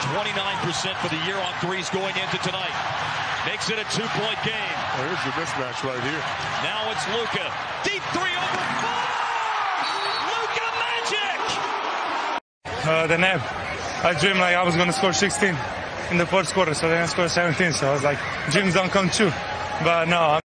29% for the year on threes going into tonight. Makes it a two-point game. There's your mismatch right here. Now it's Luka Deep three over four! Luka Magic! Uh, the nap. Uh, I dreamed like I was going to score 16 in the fourth quarter, so then I scored 17. So I was like, dreams don't come true. But no. I'm